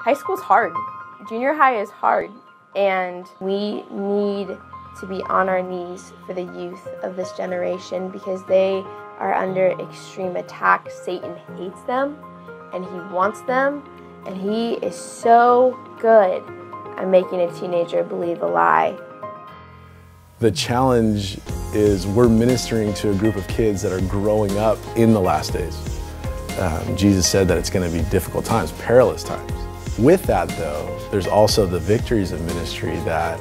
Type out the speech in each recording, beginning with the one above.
high school's hard. Junior high is hard, and we need to be on our knees for the youth of this generation because they are under extreme attack. Satan hates them, and he wants them, and he is so good at making a teenager believe a lie. The challenge is we're ministering to a group of kids that are growing up in the last days. Um, Jesus said that it's going to be difficult times, perilous times. With that, though, there's also the victories of ministry that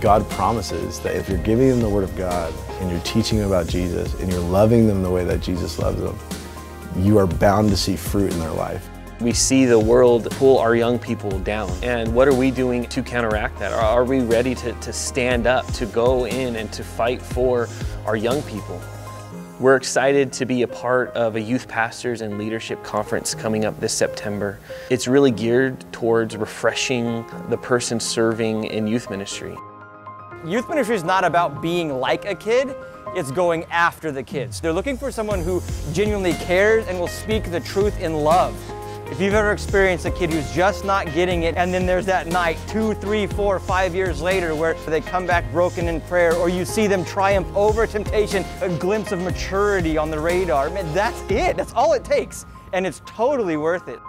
God promises that if you're giving them the Word of God and you're teaching them about Jesus and you're loving them the way that Jesus loves them, you are bound to see fruit in their life. We see the world pull our young people down. And what are we doing to counteract that? Are we ready to, to stand up, to go in and to fight for our young people? We're excited to be a part of a youth pastors and leadership conference coming up this September. It's really geared towards refreshing the person serving in youth ministry. Youth ministry is not about being like a kid, it's going after the kids. They're looking for someone who genuinely cares and will speak the truth in love. If you've ever experienced a kid who's just not getting it, and then there's that night, two, three, four, five years later, where they come back broken in prayer, or you see them triumph over temptation, a glimpse of maturity on the radar, man, that's it. That's all it takes. And it's totally worth it.